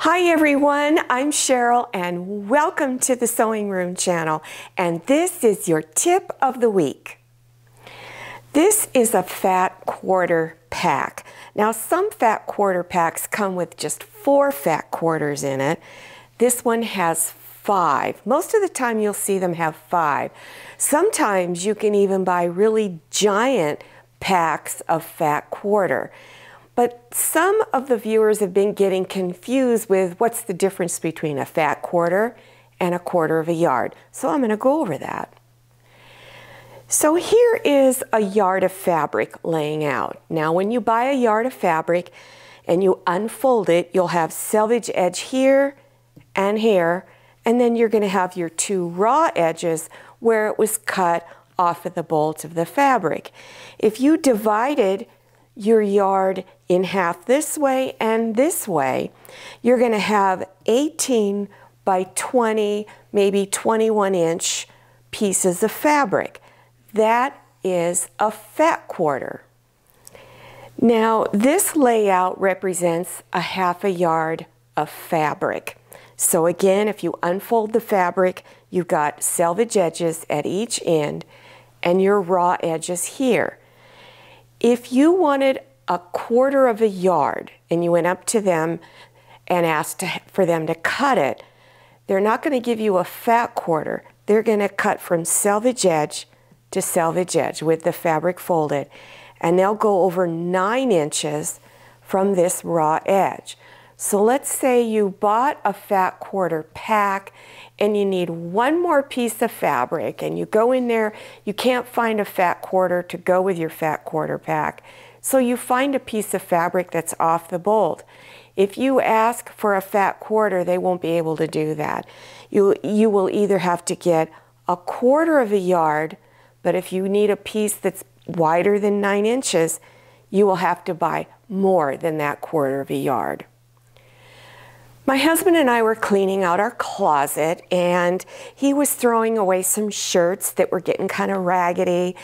Hi everyone, I'm Sherrill and welcome to the Sewing Room channel and this is your tip of the week. This is a fat quarter pack. Now some fat quarter packs come with just four fat quarters in it. This one has five. Most of the time you'll see them have five. Sometimes you can even buy really giant packs of fat quarter. But some of the viewers have been getting confused with what's the difference between a fat quarter and a quarter of a yard. So I'm going to go over that. So here is a yard of fabric laying out. Now when you buy a yard of fabric and you unfold it, you'll have selvage edge here and here, and then you're going to have your two raw edges where it was cut off of the bolts of the fabric. If you divided your yard in half this way and this way, you're going to have 18 by 20, maybe 21 inch pieces of fabric. That is a fat quarter. Now, this layout represents a half a yard of fabric. So again, if you unfold the fabric, you've got selvage edges at each end and your raw edges here. If you wanted a quarter of a yard and you went up to them and asked to, for them to cut it, they're not going to give you a fat quarter. They're going to cut from selvage edge to selvage edge with the fabric folded. And they'll go over nine inches from this raw edge. So let's say you bought a fat quarter pack and you need one more piece of fabric and you go in there, you can't find a fat quarter to go with your fat quarter pack. So you find a piece of fabric that's off the bolt. If you ask for a fat quarter, they won't be able to do that. You, you will either have to get a quarter of a yard, but if you need a piece that's wider than nine inches, you will have to buy more than that quarter of a yard. My husband and I were cleaning out our closet and he was throwing away some shirts that were getting kind of raggedy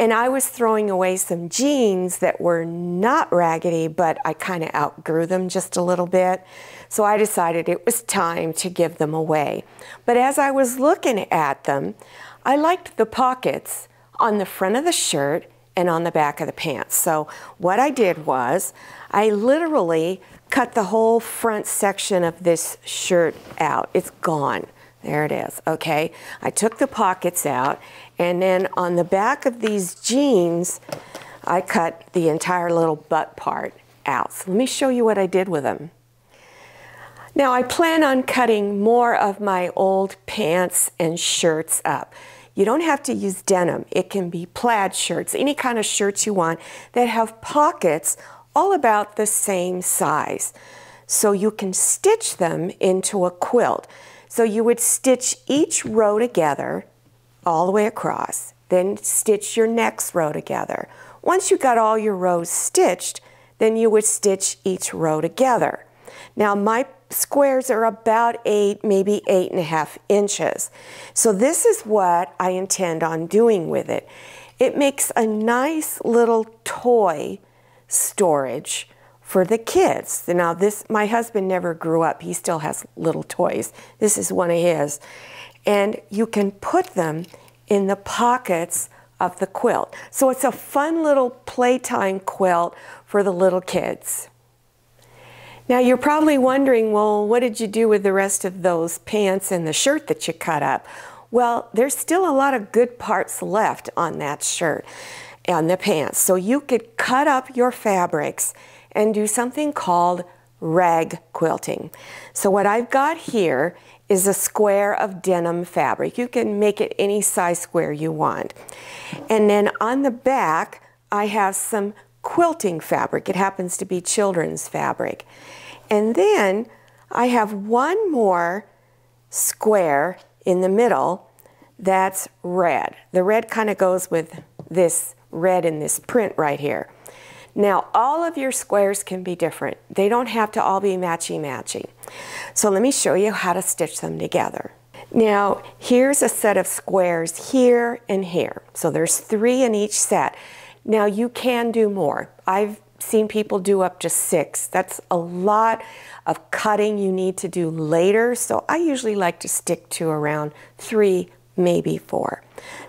and I was throwing away some jeans that were not raggedy but I kind of outgrew them just a little bit. So I decided it was time to give them away. But as I was looking at them, I liked the pockets on the front of the shirt and on the back of the pants. So what I did was I literally cut the whole front section of this shirt out. It's gone. There it is, okay? I took the pockets out, and then on the back of these jeans, I cut the entire little butt part out. So let me show you what I did with them. Now I plan on cutting more of my old pants and shirts up. You don't have to use denim. It can be plaid shirts, any kind of shirts you want that have pockets all about the same size. So you can stitch them into a quilt. So you would stitch each row together all the way across, then stitch your next row together. Once you got all your rows stitched, then you would stitch each row together. Now my squares are about eight, maybe eight and a half inches. So this is what I intend on doing with it. It makes a nice little toy storage for the kids. Now this, my husband never grew up. He still has little toys. This is one of his. And you can put them in the pockets of the quilt. So it's a fun little playtime quilt for the little kids. Now you're probably wondering, well, what did you do with the rest of those pants and the shirt that you cut up? Well, there's still a lot of good parts left on that shirt and the pants. So you could cut up your fabrics and do something called rag quilting. So what I've got here is a square of denim fabric. You can make it any size square you want. And then on the back, I have some quilting fabric. It happens to be children's fabric. And then I have one more square in the middle that's red. The red kind of goes with this red in this print right here. Now, all of your squares can be different. They don't have to all be matchy-matchy. So let me show you how to stitch them together. Now, here's a set of squares here and here. So there's three in each set. Now, you can do more. I've seen people do up to six. That's a lot of cutting you need to do later, so I usually like to stick to around three, maybe four.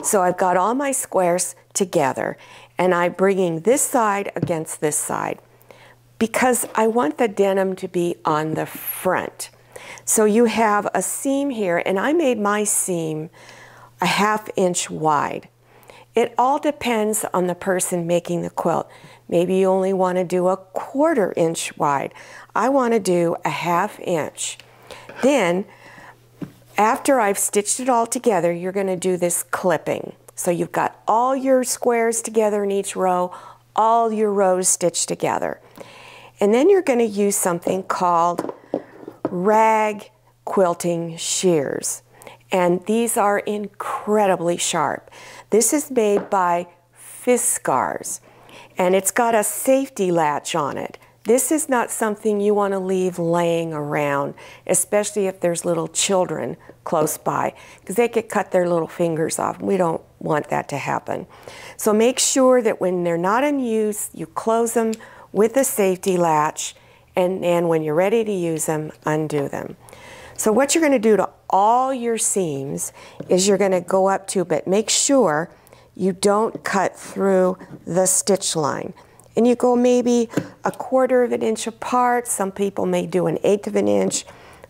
So I've got all my squares together, and I'm bringing this side against this side because I want the denim to be on the front. So you have a seam here, and I made my seam a half inch wide. It all depends on the person making the quilt. Maybe you only want to do a quarter inch wide. I want to do a half inch. Then, after I've stitched it all together, you're going to do this clipping. So you've got all your squares together in each row, all your rows stitched together. And then you're going to use something called rag quilting shears. And these are incredibly sharp. This is made by Fiskars, and it's got a safety latch on it. This is not something you want to leave laying around, especially if there's little children close by, because they could cut their little fingers off. We don't want that to happen. So make sure that when they're not in use, you close them with a safety latch, and, and when you're ready to use them, undo them. So what you're going to do to all your seams is you're going to go up to, but make sure you don't cut through the stitch line. And you go maybe a quarter of an inch apart. Some people may do an eighth of an inch.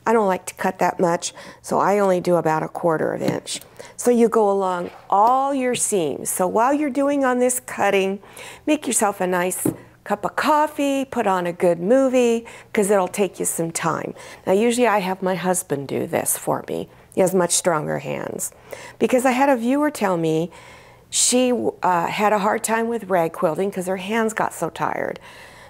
I don't like to cut that much, so I only do about a quarter of an inch. So you go along all your seams. So while you're doing on this cutting, make yourself a nice cup of coffee, put on a good movie, because it'll take you some time. Now, usually I have my husband do this for me. He has much stronger hands. Because I had a viewer tell me she uh, had a hard time with rag quilting because her hands got so tired.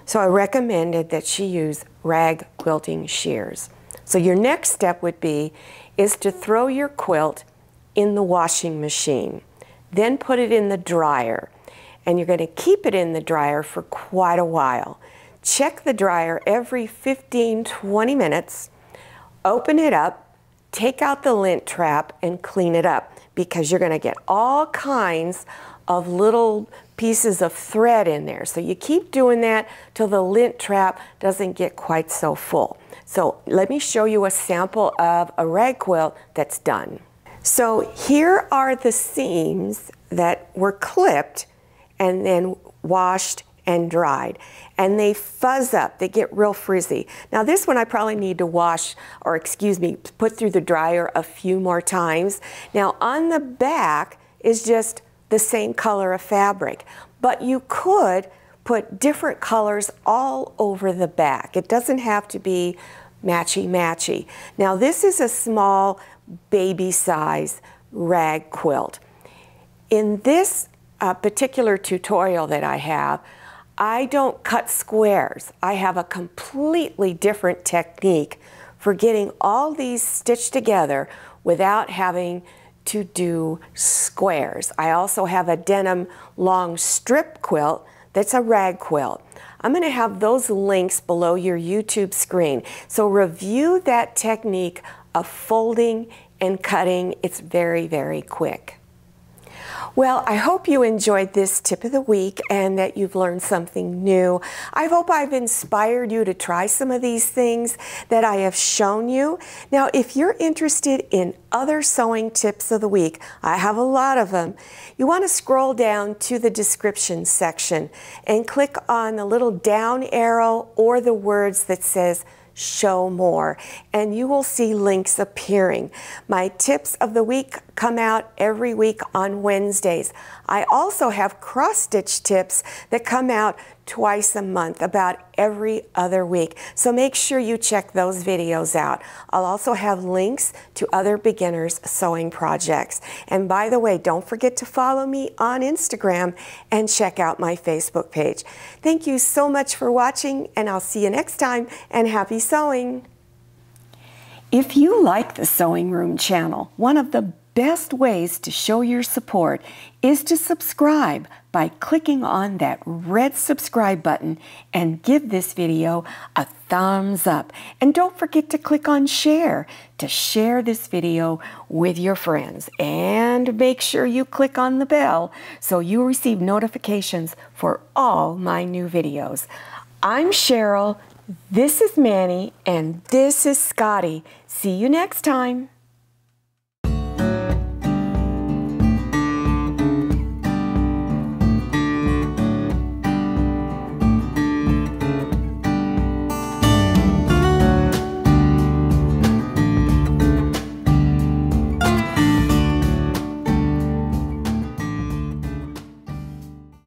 So I recommended that she use rag quilting shears. So your next step would be is to throw your quilt in the washing machine. Then put it in the dryer and you're going to keep it in the dryer for quite a while. Check the dryer every 15, 20 minutes, open it up, take out the lint trap and clean it up because you're going to get all kinds of little pieces of thread in there. So you keep doing that till the lint trap doesn't get quite so full. So let me show you a sample of a rag quilt that's done. So here are the seams that were clipped and then washed and dried. And they fuzz up, they get real frizzy. Now this one I probably need to wash, or excuse me, put through the dryer a few more times. Now on the back is just the same color of fabric, but you could put different colors all over the back. It doesn't have to be matchy matchy. Now this is a small baby size rag quilt. In this a particular tutorial that I have, I don't cut squares. I have a completely different technique for getting all these stitched together without having to do squares. I also have a denim long strip quilt that's a rag quilt. I'm going to have those links below your YouTube screen. So review that technique of folding and cutting. It's very, very quick. Well, I hope you enjoyed this tip of the week and that you've learned something new. I hope I've inspired you to try some of these things that I have shown you. Now, if you're interested in other sewing tips of the week, I have a lot of them. You want to scroll down to the description section and click on the little down arrow or the words that says show more, and you will see links appearing. My tips of the week come out every week on Wednesdays. I also have cross stitch tips that come out twice a month, about every other week. So make sure you check those videos out. I'll also have links to other beginners sewing projects. And by the way, don't forget to follow me on Instagram and check out my Facebook page. Thank you so much for watching and I'll see you next time and happy sewing. If you like the Sewing Room channel, one of the best ways to show your support is to subscribe by clicking on that red subscribe button and give this video a thumbs up. And don't forget to click on share to share this video with your friends. And make sure you click on the bell so you receive notifications for all my new videos. I'm Sherrill, this is Manny, and this is Scotty. See you next time.